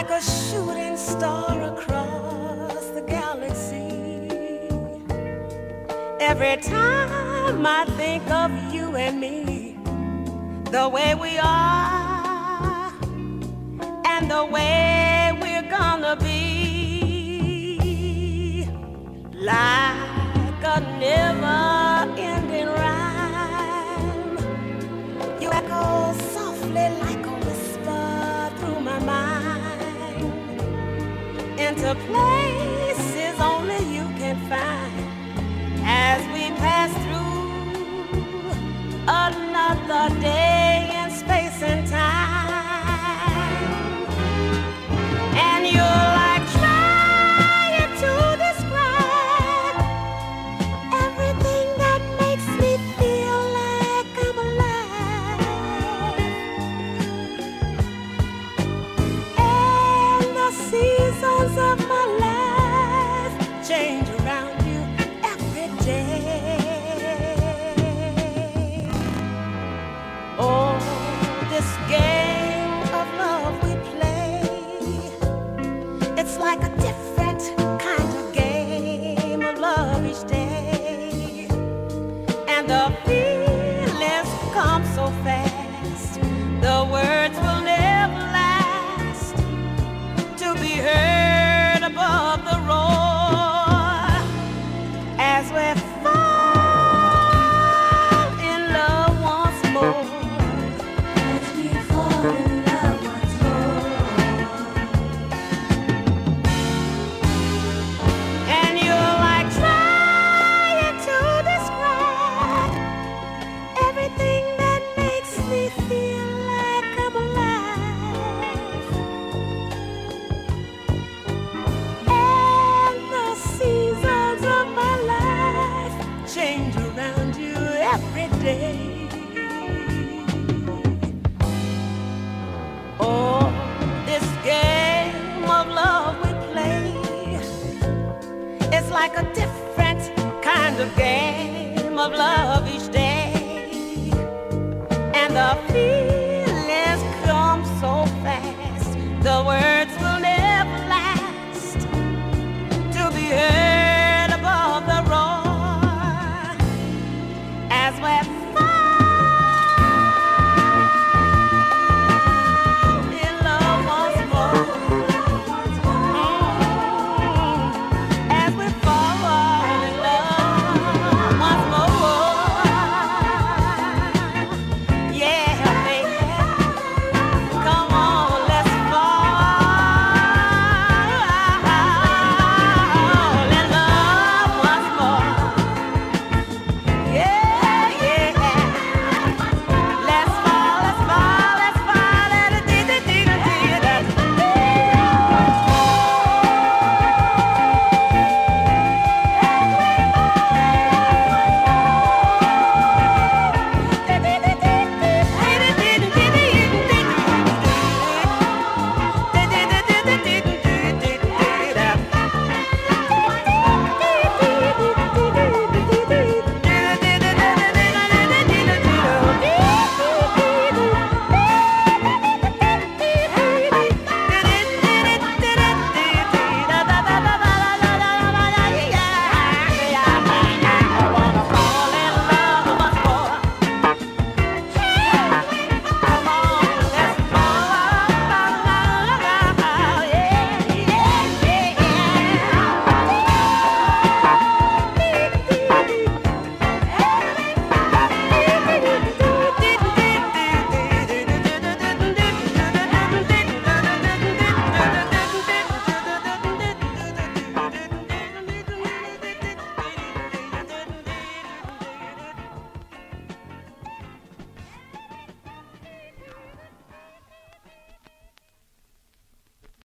like a shooting star across the galaxy. Every time I think of you and me, the way we are, and the way we're gonna be. the place day. Oh, this game of love we play is like a different kind of game of love each day, and the.